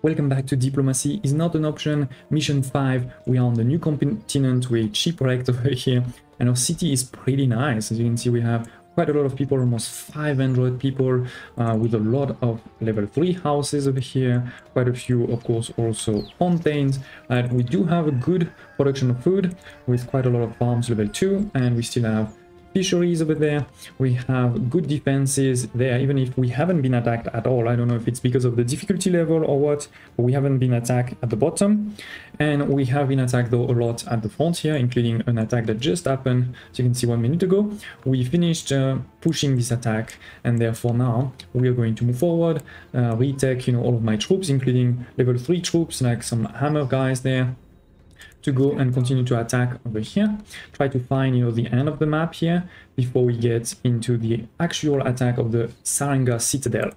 Welcome back to Diplomacy is not an option. Mission 5, we are on the new continent, we're shipwrecked over here, and our city is pretty nice. As you can see, we have quite a lot of people, almost 500 people, uh, with a lot of level 3 houses over here, quite a few, of course, also fountains, and we do have a good production of food, with quite a lot of farms level 2, and we still have fisheries over there. We have good defenses there, even if we haven't been attacked at all. I don't know if it's because of the difficulty level or what, but we haven't been attacked at the bottom. And we have been attacked though a lot at the frontier, including an attack that just happened, as you can see one minute ago. We finished uh, pushing this attack, and therefore now we are going to move forward, uh, retake, you know, all of my troops, including level 3 troops, like some hammer guys there, to go and continue to attack over here. Try to find, you know, the end of the map here before we get into the actual attack of the Saranga Citadel.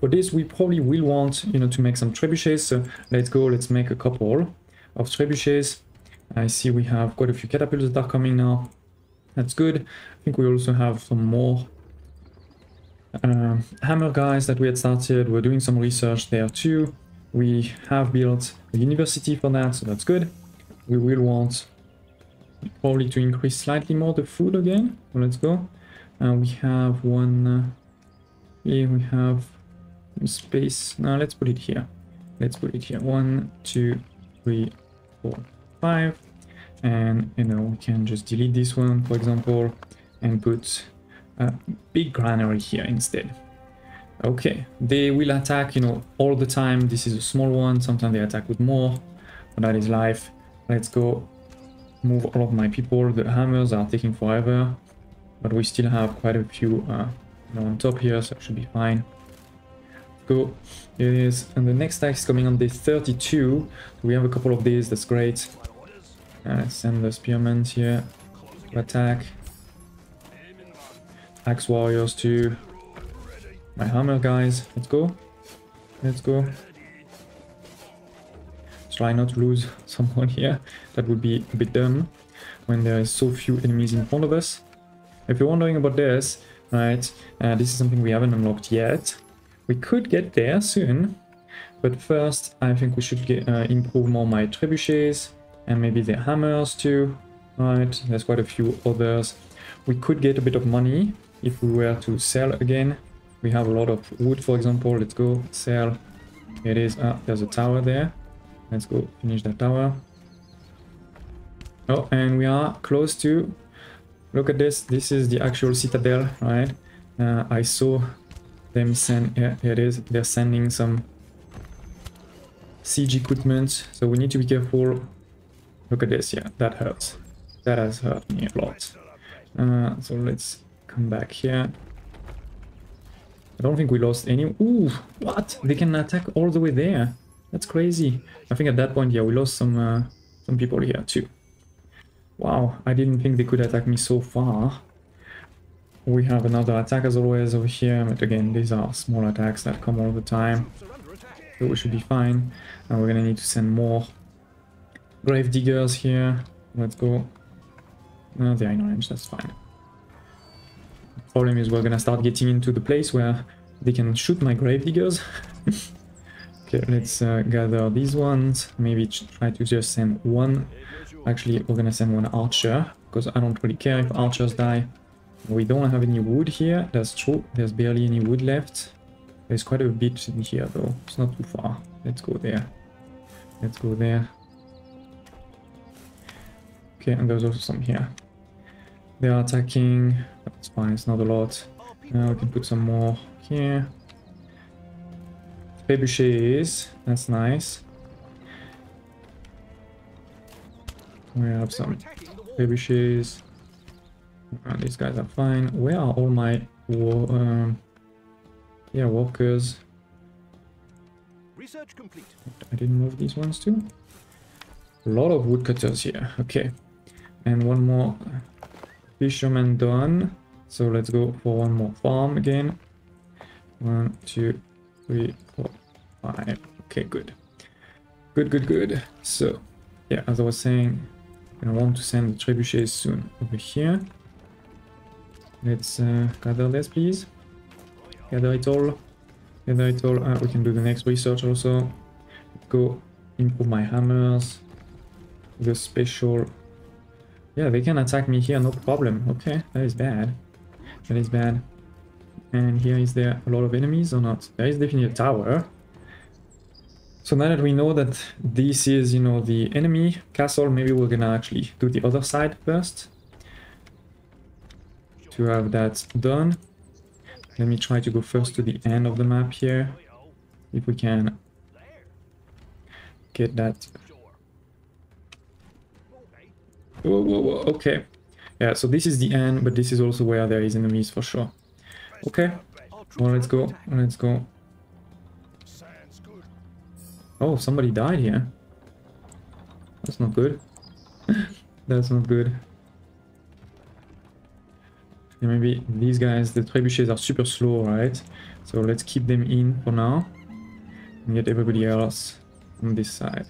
For this, we probably will want, you know, to make some trebuchets. So let's go, let's make a couple of trebuchets. I see we have quite a few catapults that are coming now. That's good. I think we also have some more uh, hammer guys that we had started. We're doing some research there too. We have built a university for that, so that's good we will want probably to increase slightly more the food again. So let's go. Uh, we have one uh, here, we have space. Now let's put it here. Let's put it here. One, two, three, four, five. And you know, we can just delete this one, for example, and put a big granary here instead. Okay, they will attack, you know, all the time. This is a small one. Sometimes they attack with more, but that is life. Let's go move all of my people. The hammers are taking forever, but we still have quite a few uh, on top here, so it should be fine. Go. It is. And the next attack is coming on day 32. So we have a couple of days, that's great. Uh, send the spearmen here to attack. Axe warriors too. My hammer guys, let's go. Let's go try not to lose someone here. That would be a bit dumb when there is so few enemies in front of us. If you're wondering about this, right, uh, this is something we haven't unlocked yet. We could get there soon, but first I think we should get, uh, improve more my trebuchets and maybe the hammers too, right? There's quite a few others. We could get a bit of money if we were to sell again. We have a lot of wood, for example. Let's go sell. It is. Ah, there's a tower there. Let's go finish that tower. Oh, and we are close to... Look at this. This is the actual citadel, right? Uh, I saw them send... Yeah, here it is. They're sending some siege equipment. So we need to be careful. Look at this. Yeah, that hurts. That has hurt me a lot. Uh, so let's come back here. I don't think we lost any... Ooh, what? They can attack all the way there. That's crazy. I think at that point, yeah, we lost some uh, some people here too. Wow, I didn't think they could attack me so far. We have another attack as always over here, but again, these are small attacks that come all the time. So we should be fine. And we're gonna need to send more grave diggers here. Let's go. No, they are in range, that's fine. The problem is we're gonna start getting into the place where they can shoot my grave diggers. Okay, let's uh, gather these ones. Maybe try to just send one. Actually, we're gonna send one archer, because I don't really care if archers die. We don't have any wood here, that's true. There's barely any wood left. There's quite a bit in here though. It's not too far. Let's go there. Let's go there. Okay, and there's also some here. They are attacking. That's fine, it's not a lot. Now we can put some more here. Trebuchets, that's nice. We have some trebuchets. Oh, these guys are fine. Where are all my war, um, yeah, workers? Research complete. I didn't move these ones too. A lot of woodcutters here. Okay. And one more fisherman done. So let's go for one more farm again. One, two, three, four, five. Okay, good. Good, good, good. So, yeah, as I was saying, I want to send the trebuchets soon over here. Let's uh, gather this, please. Gather it all. Gather it all. Uh, we can do the next research also. go improve my hammers. The special. Yeah, they can attack me here, no problem. Okay, that is bad. That is bad. And here is there a lot of enemies or not? There is definitely a tower. So now that we know that this is, you know, the enemy castle, maybe we're gonna actually do the other side first. To have that done. Let me try to go first to the end of the map here. If we can get that. Whoa, whoa, whoa, okay. Yeah, so this is the end, but this is also where there is enemies for sure. Okay, well, let's go, let's go. Oh, somebody died here. That's not good. That's not good. Maybe these guys, the trebuchets are super slow, right? So let's keep them in for now. And get everybody else on this side.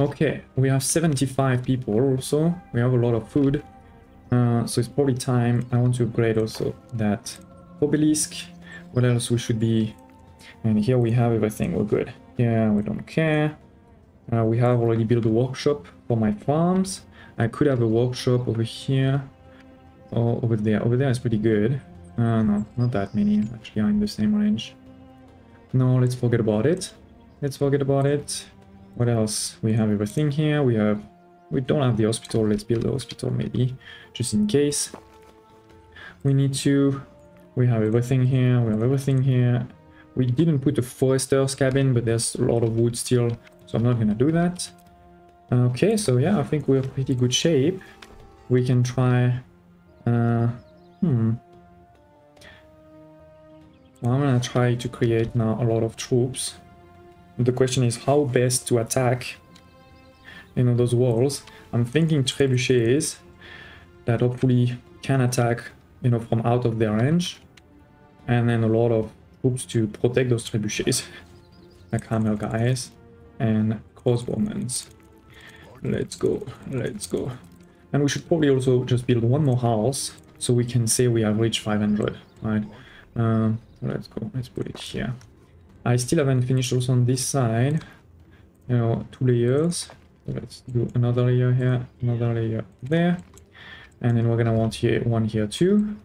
Okay, we have 75 people also. We have a lot of food. Uh, so it's probably time. I want to upgrade also that obelisk. What else we should be? And here we have everything. We're good. Yeah, we don't care. Uh, we have already built a workshop for my farms. I could have a workshop over here or over there. Over there is pretty good. Uh, no, not that many actually are in the same range. No, let's forget about it. Let's forget about it. What else? We have everything here. We have... We don't have the hospital. Let's build the hospital maybe. Just in case. We need to... We have everything here. We have everything here. We didn't put a forester's cabin, but there's a lot of wood still. So I'm not gonna do that. Okay, so yeah, I think we're pretty good shape. We can try... Uh, hmm... I'm gonna try to create now a lot of troops. The question is how best to attack, you know, those walls. I'm thinking trebuchets that hopefully can attack, you know, from out of their range. And then a lot of troops to protect those trebuchets, like hammer guys and crossbowmen. Let's go, let's go. And we should probably also just build one more house so we can say we have reached 500, right? Um, let's go, let's put it here. I still haven't finished also on this side. You know, two layers. Let's do another layer here, another layer there. And then we're gonna want here one here too.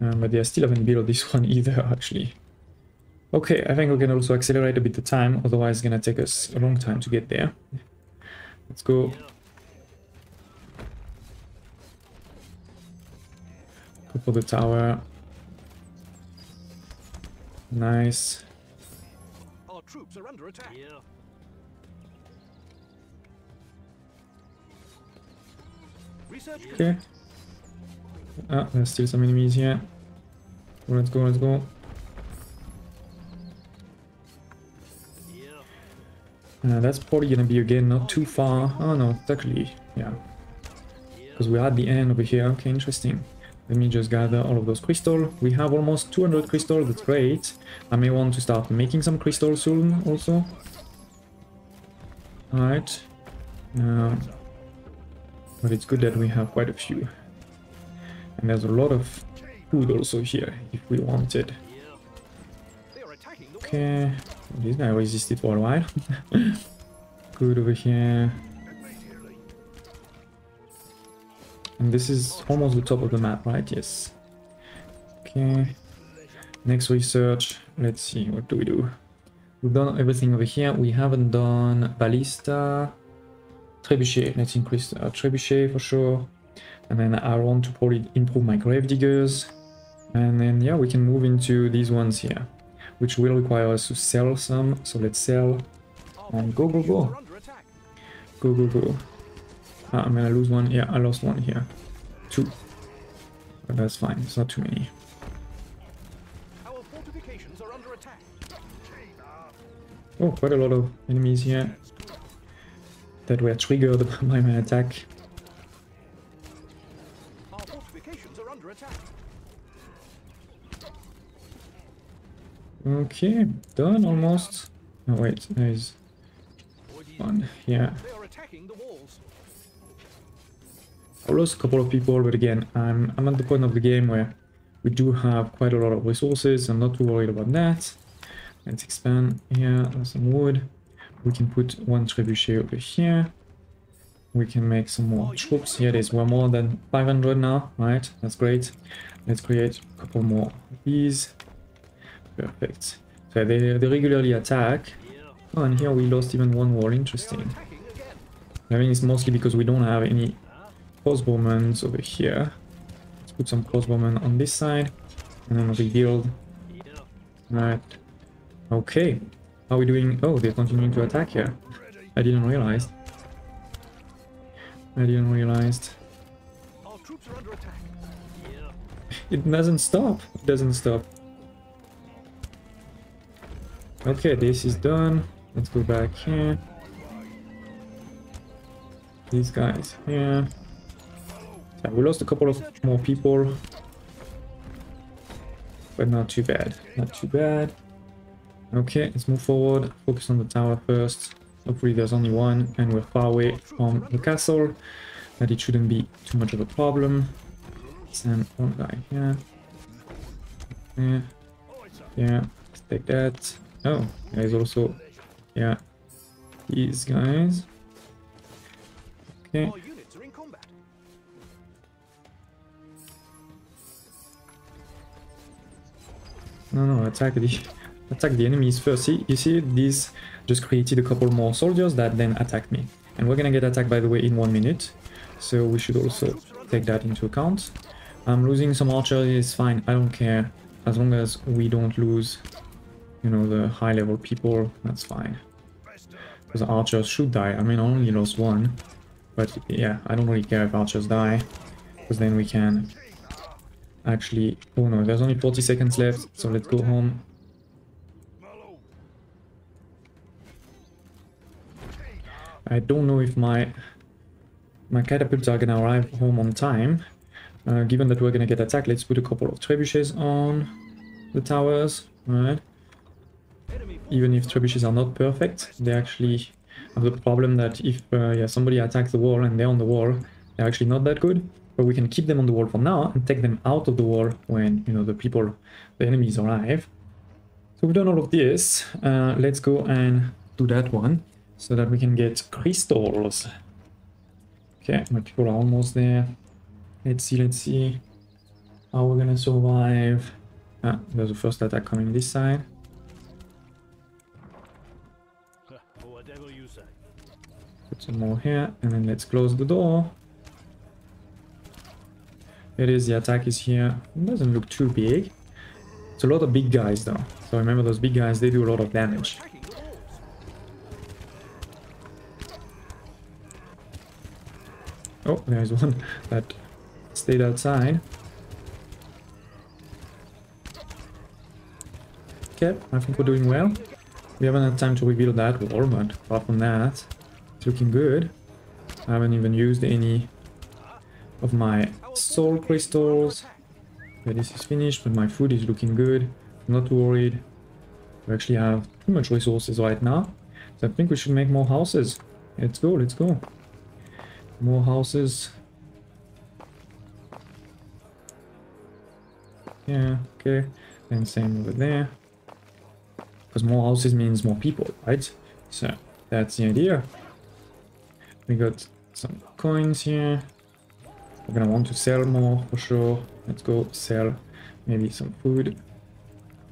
Um, but yeah, still haven't built this one either, actually. Okay, I think we can also accelerate a bit the time, otherwise it's gonna take us a long time to get there. Let's go. Go for the tower. Nice. Our troops are under attack. Yeah. Okay. Ah, there's still some enemies here. Let's go, let's go. Uh, that's probably gonna be again not too far. Oh no, actually, yeah. Because we're at the end over here. Okay, interesting. Let me just gather all of those crystals. We have almost 200 crystals, that's great. I may want to start making some crystals soon also. Alright. Uh, but it's good that we have quite a few. And there's a lot of food also here, if we want it. Okay. This guy resisted for a while. good over here. And this is almost the top of the map, right? Yes. Okay. Next research. Let's see, what do we do? We've done everything over here. We haven't done ballista. Trebuchet. Let's increase uh, trebuchet for sure. And then I want to probably improve my grave diggers. And then yeah, we can move into these ones here, which will require us to sell some. So let's sell. And go, go, go. Go, go, go. Ah, I'm gonna lose one. Yeah, I lost one here. Two. But that's fine. It's not too many. Oh, quite a lot of enemies here that were triggered by my attack. Okay, done almost. Oh wait, there's one here. I lost a couple of people, but again, I'm, I'm at the point of the game where we do have quite a lot of resources. I'm not too worried about that. Let's expand here. There's some wood. We can put one trebuchet over here. We can make some more troops. Here is. We're more than 500 now, right? That's great. Let's create a couple more of these. Perfect. So they, they regularly attack. Oh, and here we lost even one wall. Interesting. I mean, it's mostly because we don't have any crossbowmen over here. Let's put some crossbowmen on this side. And then rebuild. Right. Okay. Are we doing? Oh, they're continuing to attack here. I didn't realize. I didn't realize. It doesn't stop. It doesn't stop. Okay, this is done. Let's go back here. These guys here. Yeah, we lost a couple of more people. But not too bad. Not too bad. Okay, let's move forward. Focus on the tower first. Hopefully there's only one and we're far away from the castle. That it shouldn't be too much of a problem. Send one guy here. Yeah. Yeah. Let's take that. Oh, there's also yeah. These guys. Okay. No, no, attack the attack the enemies first. See, you see, these just created a couple more soldiers that then attack me. And we're gonna get attacked, by the way, in one minute. So we should also take that into account. I'm losing some archers, it's fine, I don't care. As long as we don't lose, you know, the high level people, that's fine. Because archers should die. I mean, I only lost one. But yeah, I don't really care if archers die. Because then we can actually... Oh no, there's only 40 seconds left, so let's go home. I don't know if my my catapults are gonna arrive home on time. Uh, given that we're gonna get attacked, let's put a couple of trebuchets on the towers, right? Even if trebuchets are not perfect, they actually have the problem that if uh, yeah somebody attacks the wall and they're on the wall, they're actually not that good. But we can keep them on the wall for now and take them out of the wall when you know the people, the enemies arrive. So we've done all of this. Uh, let's go and do that one so that we can get crystals. Okay, my people are almost there. Let's see, let's see how we're gonna survive. Ah, there's a first attack coming this side. Put some more here, and then let's close the door. It is, the attack is here. It doesn't look too big. It's a lot of big guys though. So remember those big guys, they do a lot of damage. Oh, there's one that stayed outside. Okay, I think we're doing well. We haven't had time to rebuild that wall, but apart from that, it's looking good. I haven't even used any of my soul crystals. Okay, this is finished, but my food is looking good. I'm not worried. We actually have too much resources right now. So I think we should make more houses. Let's go, let's go. More houses. Yeah, okay. And same over there. Because more houses means more people, right? So that's the idea. We got some coins here. We're gonna want to sell more for sure. Let's go sell maybe some food.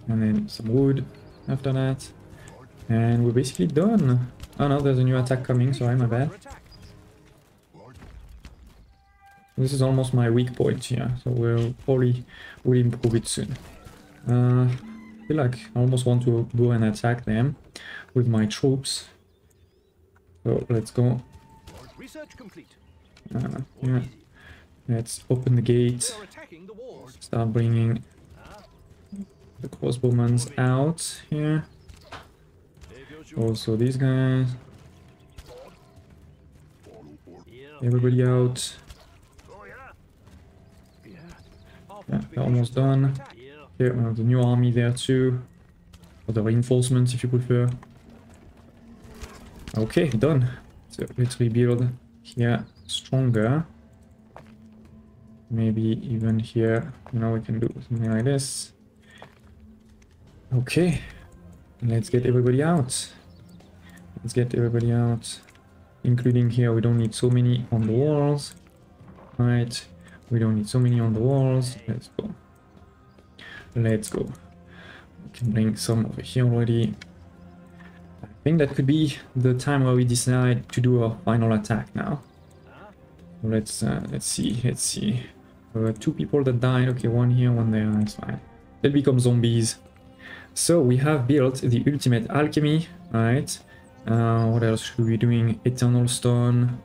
And then some wood after that. And we're basically done. Oh no, there's a new attack coming, sorry, my bad. This is almost my weak point here, so we'll probably will improve it soon. Uh, I feel like I almost want to go and attack them with my troops. So let's go. Research complete. Uh, yeah. Let's open the gate. Start bringing the crossbowmen out here. Also these guys. Everybody out. Yeah, they're almost done. Here we have the new army there too. Or the reinforcements if you prefer. Okay, done. So let's rebuild here stronger. Maybe even here, you know, we can do something like this. Okay. Let's get everybody out. Let's get everybody out. Including here, we don't need so many on the walls. Right. We don't need so many on the walls. Let's go. Let's go. We can bring some over here already. I think that could be the time where we decide to do our final attack now. Let's uh, let's see, let's see. Two people that died. Okay, one here, one there. That's fine. They'll become zombies. So we have built the ultimate alchemy, right? Uh, what else should we be doing? Eternal stone.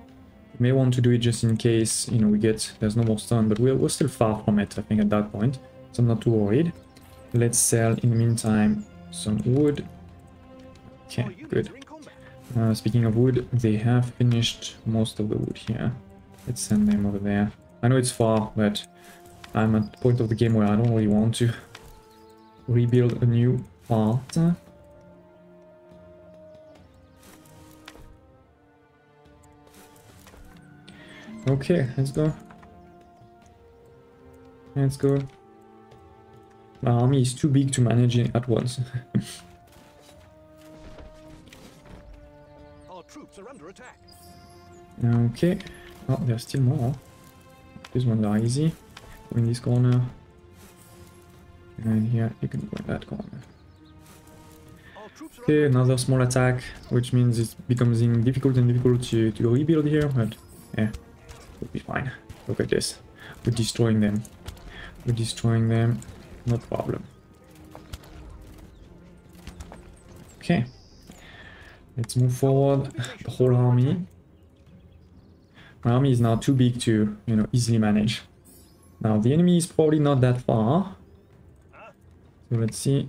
We may want to do it just in case, you know, we get, there's no more stone, but we're, we're still far from it, I think, at that point. So I'm not too worried. Let's sell, in the meantime, some wood. Okay, good. Uh, speaking of wood, they have finished most of the wood here. Let's send them over there. I know it's far, but I'm at the point of the game where I don't really want to rebuild a new part. Okay, let's go. Let's go. My army is too big to manage it at once. Our troops are under attack. okay. Oh, there's still more. These ones are easy. Go in this corner. And here, you can go in that corner. Our troops are Okay, another small attack, which means it becomes in difficult and difficult to, to rebuild here, but yeah, we'll be fine. Look at this. We're destroying them. We're destroying them, no problem. Okay. Let's move forward. The whole army. My army is now too big to, you know, easily manage. Now, the enemy is probably not that far. So let's see.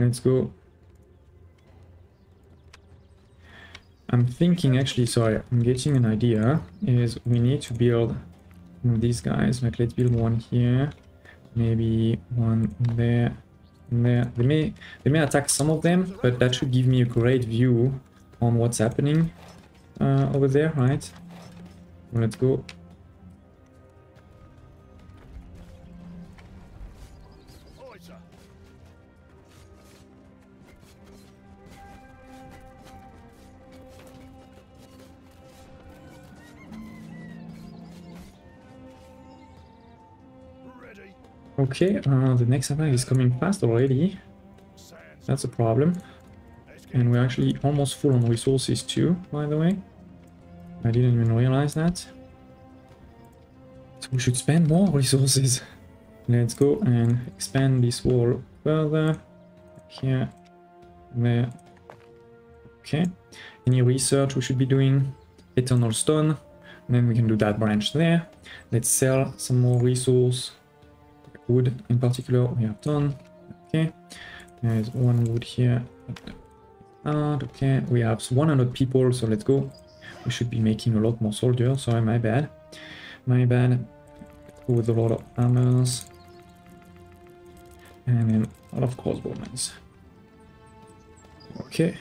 Let's go. I'm thinking actually, sorry, I'm getting an idea, is we need to build these guys, like let's build one here, maybe one there, there. They may, they may attack some of them, but that should give me a great view on what's happening uh, over there, right? Let's go. Okay, uh, the next attack is coming fast already. That's a problem. And we're actually almost full on resources too, by the way. I didn't even realize that. So we should spend more resources. Let's go and expand this wall further. Here, there. Okay. Any research we should be doing? Eternal stone. And then we can do that branch there. Let's sell some more resource. Wood in particular we have done. Okay. There's one wood here. Out, okay, we have 100 people, so let's go. We should be making a lot more soldiers, sorry, my bad. My bad. With a lot of armors. And then a lot of crossbowmen. Okay,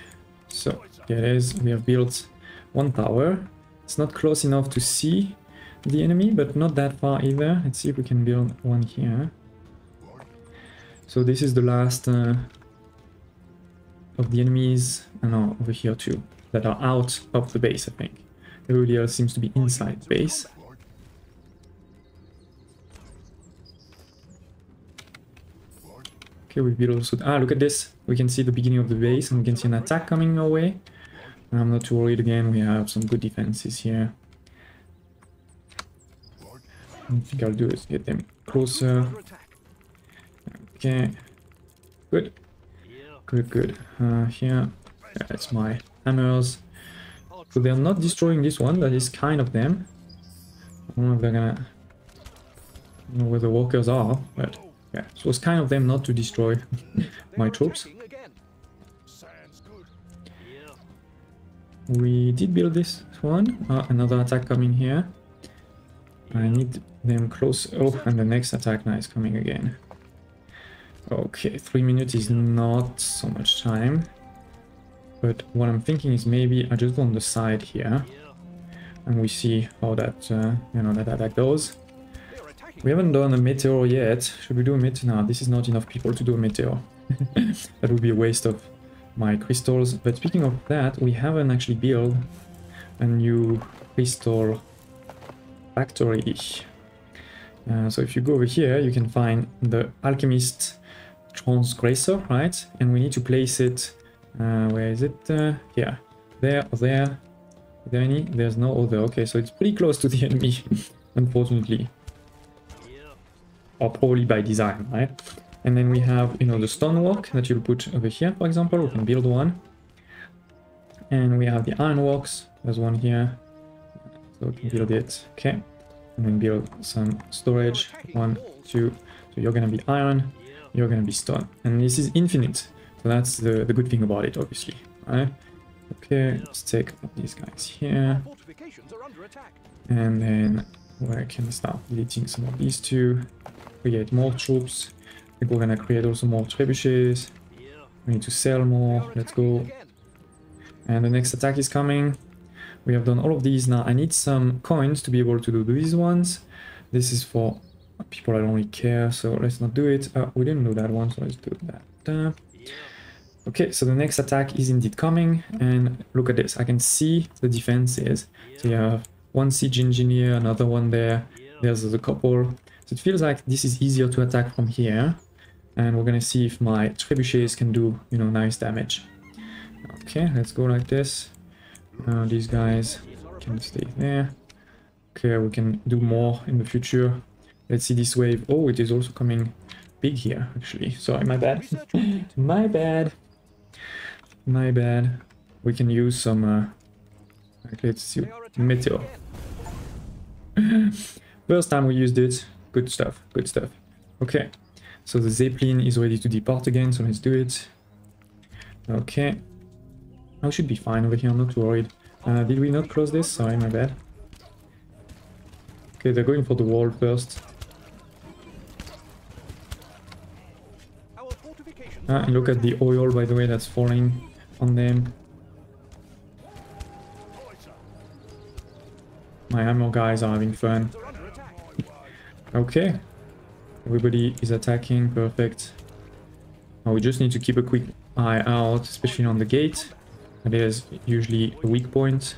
so here it is. We have built one tower. It's not close enough to see the enemy, but not that far either. Let's see if we can build one here. So this is the last uh, of the enemies, and no, over here too, that are out of the base, I think. Everybody else seems to be inside base. Okay, we build also... Ah, look at this! We can see the beginning of the base, and we can see an attack coming our way. I'm not too worried again, we have some good defenses here. I think I'll do is get them closer. Okay, good. Good, good. Uh, here, that's my hammers. So they're not destroying this one, that is kind of them. I don't know if they're gonna... Know where the workers are, but yeah, so it's kind of them not to destroy my troops. We did build this one. Uh, another attack coming here. I need them close. Oh, and the next attack now is coming again. Okay, three minutes is not so much time. But what I'm thinking is maybe I just go on the side here. And we see how that, uh, you know, that attack goes. They are attacking. We haven't done a meteor yet. Should we do a meteor? No, this is not enough people to do a meteor. that would be a waste of my crystals. But speaking of that, we haven't actually built a new crystal factory. Uh, so if you go over here, you can find the alchemist transgressor, right? And we need to place it. Uh, where is it? Uh, here, there, there. Is there any? There's no other. Okay, so it's pretty close to the enemy, unfortunately Yeah. or probably by design, right? And then we have, you know, the stonework that you'll put over here, for example. We can build one. And we have the ironworks. There's one here. So we can build it. Okay. And then build some storage. One, two. So you're gonna be iron. You're gonna be stone. And this is infinite. So that's the, the good thing about it, obviously. Right? Okay, let's take these guys here. Fortifications are under attack. And then where can start deleting some of these two? Create more troops. I think we're gonna create also more trebuchets. We need to sell more. Let's go. And the next attack is coming. We have done all of these. Now I need some coins to be able to do these ones. This is for people I don't really care, so let's not do it. Uh, we didn't do that one, so let's do that. Uh, Okay, so the next attack is indeed coming, and look at this. I can see the defenses. So you have one siege engineer, another one there. There's a couple. So it feels like this is easier to attack from here. And we're gonna see if my trebuchets can do, you know, nice damage. Okay, let's go like this. Uh, these guys can stay there. Okay, we can do more in the future. Let's see this wave. Oh, it is also coming big here, actually. Sorry, my bad. My bad. My bad. We can use some, uh, let's see, meteor. First time we used it. Good stuff, good stuff. Okay, so the Zeppelin is ready to depart again, so let's do it. Okay. I should be fine over here, I'm not worried. Uh, did we not close this? Sorry, my bad. Okay, they're going for the wall first. Our fortifications Ah, and look at the oil, by the way, that's falling on them. My ammo guys are having fun. Okay. Everybody is attacking, perfect. Now we just need to keep a quick eye out, especially on the gate. That is usually a weak point.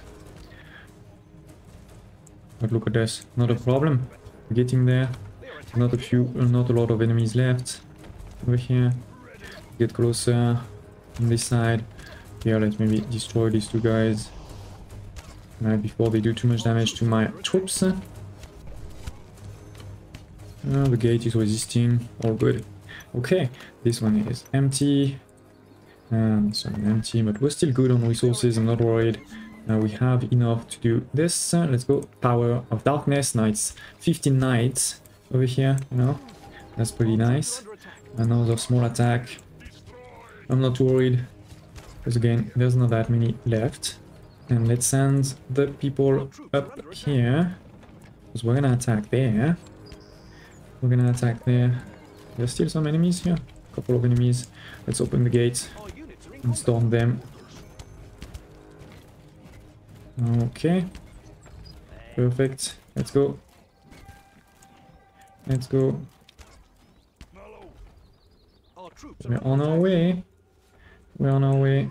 But look at this, not a problem. Getting there. Not a few, not a lot of enemies left over here. Get closer on this side. Yeah, let's maybe destroy these two guys uh, before they do too much damage to my troops. Uh, the gate is resisting, all good. Okay, this one is empty. And some empty, but we're still good on resources, I'm not worried. Uh, we have enough to do this. Uh, let's go. Power of Darkness. It's 15 knights over here, you know. That's pretty nice. Another small attack. I'm not worried. Because again, there's not that many left. And let's send the people up here. Because we're gonna attack there. We're gonna attack there. There's still some enemies here. A couple of enemies. Let's open the gates and storm them. Okay. Perfect. Let's go. Let's go. Our troops are We're on our attack. Way. We're on our way.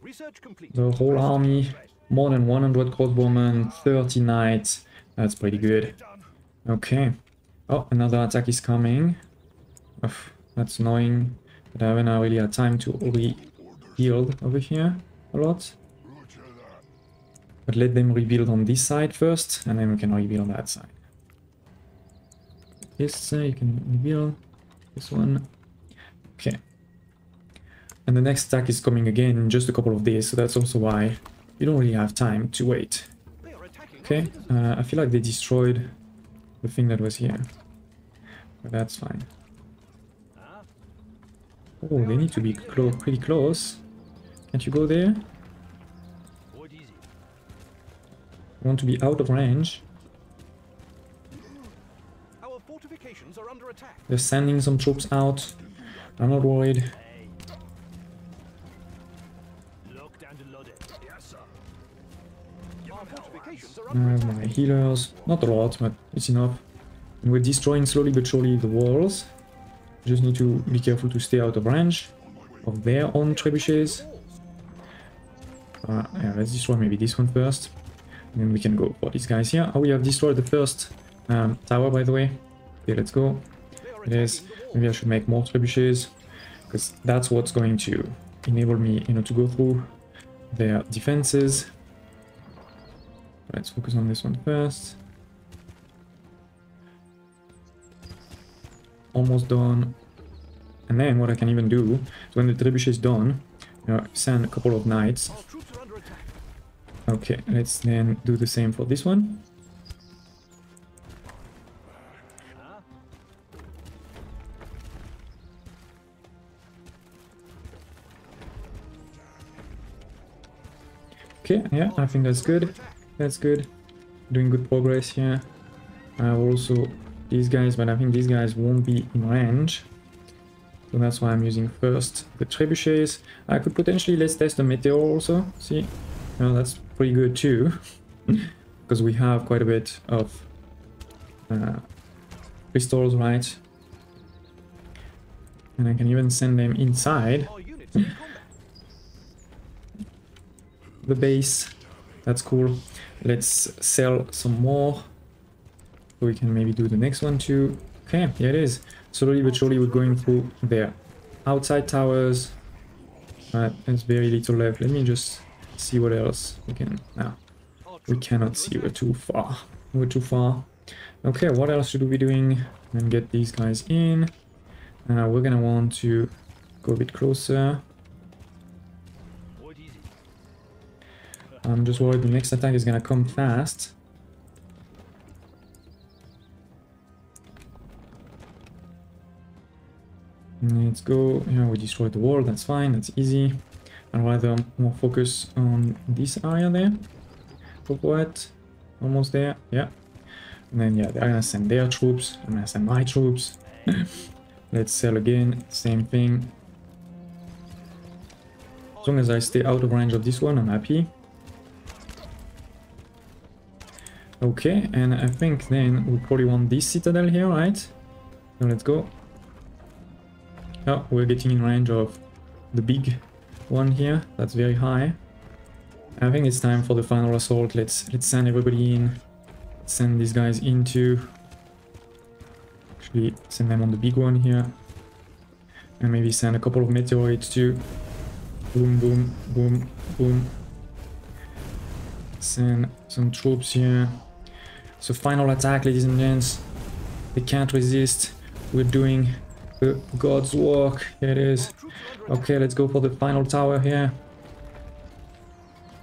Research complete. The whole army, more than 100 crossbowmen, 30 knights. That's pretty good. Okay. Oh, another attack is coming. Ugh, that's annoying. But I haven't really had time to rebuild over here a lot. But let them rebuild on this side first, and then we can rebuild on that side. This uh, you can rebuild. This one. Okay. And the next attack is coming again in just a couple of days, so that's also why you don't really have time to wait. They are attacking. our Okay, uh, I feel like they destroyed the thing that was here. But that's fine. Oh, they need to be clo pretty close. Can't you go there? I want to be out of range. Our fortifications are under attack. They're sending some troops out. I'm not worried. My healers, not a lot, but it's enough. And we're destroying slowly but surely the walls. Just need to be careful to stay out of range of their own trebuchets. Uh, yeah, let's destroy maybe this one first. And then we can go for these guys here. Oh, we have destroyed the first um, tower, by the way. Okay, let's go. Wall. Maybe I should make more trebuchets. Because that's what's going to enable me, you know, to go through their defenses. Let's focus on this one first. Almost done. And then what I can even do is when the trebuchet is done, know, send a couple of knights. Our troops are under attack. Okay, let's then do the same for this one. Okay, yeah, I think that's good. That's good. Doing good progress here. I Uh, also these guys, but I think these guys won't be in range. So that's why I'm using first the trebuchets. I could potentially let's test the meteor also. See, well, that's pretty good too, because we have quite a bit of uh, crystals, right? And I can even send them inside Our units are in combat. the base. That's cool. Let's sell some more. We can maybe do the next one too. Okay, here it is. Slowly but surely we're going through their outside towers. Alright, there's very little left. Let me just see what else we can... Now, we cannot see. We're too far. We're too far. Okay, what else should we be doing? And get these guys in. Uh, we're gonna want to go a bit closer. I'm just worried the next attack is gonna come fast. Let's go. Yeah, we destroyed the wall. That's fine. That's easy. I'd rather more focus on this area there. For what? Almost there. Yeah. And then yeah, they're gonna send their troops. I'm gonna send my troops. Let's sell again. Same thing. As long as I stay out of range of this one, I'm happy. Okay, and I think then we probably want this citadel here, right? So let's go. Oh, we're getting in range of the big one here. That's very high. I think it's time for the final assault. Let's let's send everybody in. Send these guys into. Actually, send them on the big one here. And maybe send a couple of meteorites too. Boom, boom, boom, boom. Send some troops here. So final attack, ladies and gents. They can't resist. We're doing the God's work. Here it is. Okay, let's go for the final tower here.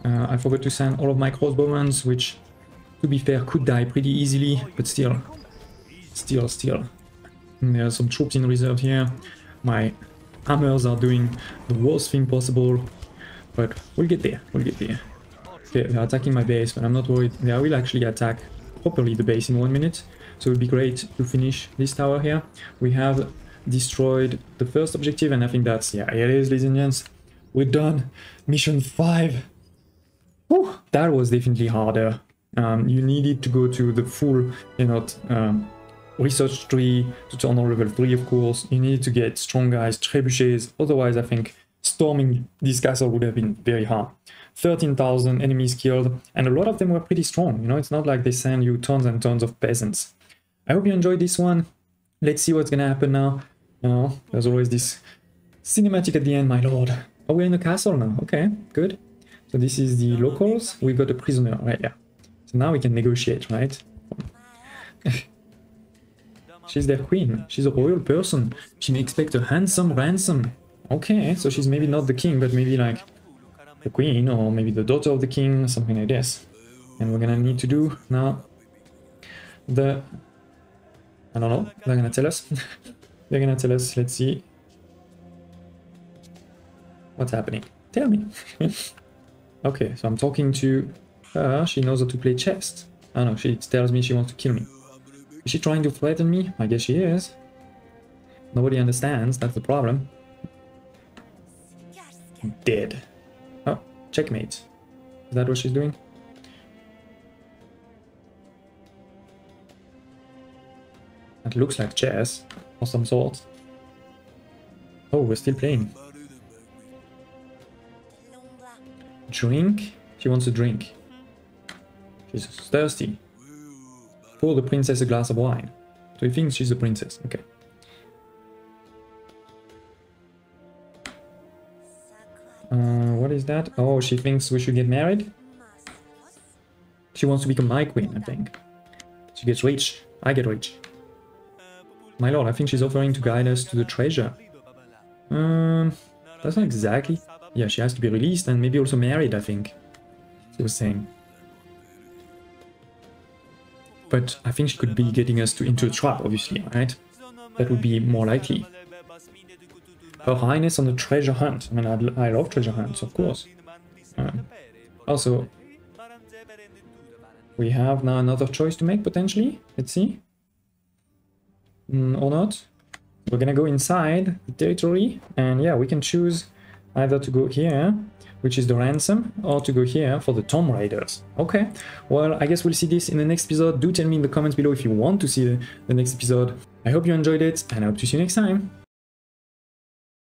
Uh, I forgot to send all of my crossbowmen, which, to be fair, could die pretty easily, but still, still, still. And there are some troops in reserve here. My hammers are doing the worst thing possible, but we'll get there, we'll get there. Okay, they're attacking my base, but I'm not worried. They will actually attack properly the base in one minute, so it would be great to finish this tower here. We have destroyed the first objective, and I think that's, yeah, it is, ladies and gents. We're done. Mission 5. Whew, that was definitely harder. Um, you needed to go to the full, you know, um, research tree to turn on level 3, of course. You needed to get strong guys, trebuchets. Otherwise, I think storming this castle would have been very hard. 13,000 enemies killed, and a lot of them were pretty strong. You know, it's not like they send you tons and tons of peasants. I hope you enjoyed this one. Let's see what's gonna happen now. You know, there's always this cinematic at the end, my lord. Oh, we're in the castle now. Okay, good. So this is the locals. We've got a prisoner, right? Yeah. So now we can negotiate, right? she's their queen. She's a royal person. She may expect a handsome ransom. Okay, so she's maybe not the king, but maybe like the queen or maybe the daughter of the king, something like this. And we're gonna need to do now the I don't know, they're gonna tell us. they're gonna tell us, let's see. What's happening? Tell me. okay, so I'm talking to her, she knows how to play chess. I know, she tells me she wants to kill me. Is she trying to threaten me? I guess she is. Nobody understands, that's the problem. Dead. Checkmate. Is that what she's doing? That looks like chess of some sort. Oh, we're still playing. Drink? She wants a drink. She's thirsty. Pour the princess a glass of wine. So he thinks she's a princess. Okay. Uh, what is that? Oh, she thinks we should get married? She wants to become my queen, I think. She gets rich. I get rich. My lord, I think she's offering to guide us to the treasure. Um, that's not exactly. Yeah, she has to be released and maybe also married, I think. She was saying. But I think she could be getting us to, into a trap, obviously, right? That would be more likely. Her Highness on the treasure hunt. I mean, I, I love treasure hunts, of course. Um, also, we have now another choice to make, potentially. Let's see. Mm, or not. We're gonna go inside the territory, and yeah, we can choose either to go here, which is the ransom, or to go here for the Tomb Raiders. Okay, well, I guess we'll see this in the next episode. Do tell me in the comments below if you want to see the, the next episode. I hope you enjoyed it, and I hope to see you next time.